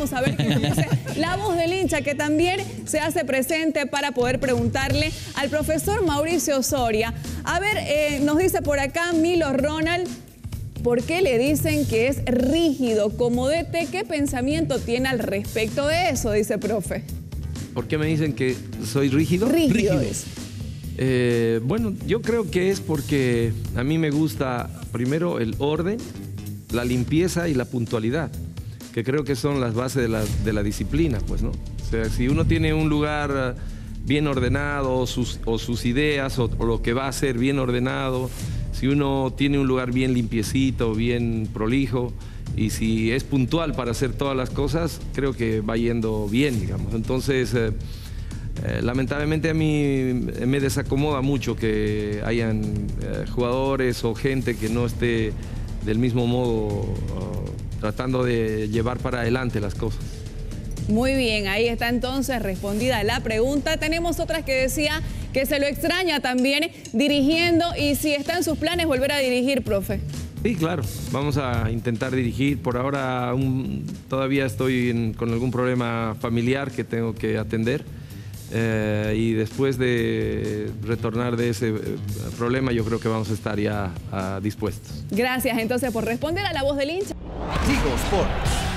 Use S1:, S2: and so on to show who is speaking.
S1: Vamos a ver qué nos dice la voz del hincha que también se hace presente para poder preguntarle al profesor Mauricio Soria. A ver, eh, nos dice por acá Milo Ronald, ¿por qué le dicen que es rígido como DT? ¿Qué pensamiento tiene al respecto de eso? Dice profe.
S2: ¿Por qué me dicen que soy rígido?
S1: Rígido. es.
S2: Eh, bueno, yo creo que es porque a mí me gusta primero el orden, la limpieza y la puntualidad que creo que son las bases de la, disciplina, pues, ¿no? O sea, si uno tiene un lugar eh, bien ordenado o sus, ideas o, lo que va a ser bien ordenado, si uno tiene un lugar bien limpiecito, bien prolijo, y si es puntual para hacer todas las cosas, creo que va yendo bien, digamos. Entonces, eh, eh, lamentablemente a mí me desacomoda mucho que hayan jugadores o gente que no esté del mismo modo tratando de llevar para adelante las cosas.
S1: Muy bien, ahí está entonces respondida la pregunta. Tenemos otras que decía que se lo extraña también dirigiendo y si está en sus planes volver a dirigir, profe.
S2: Sí, claro, vamos a intentar dirigir. Por ahora todavía estoy con algún problema familiar que tengo que atender. Eh, y después de retornar de ese eh, problema, yo creo que vamos a estar ya ah, dispuestos.
S1: Gracias entonces por responder a la voz del hincha.
S3: Tigo Sports.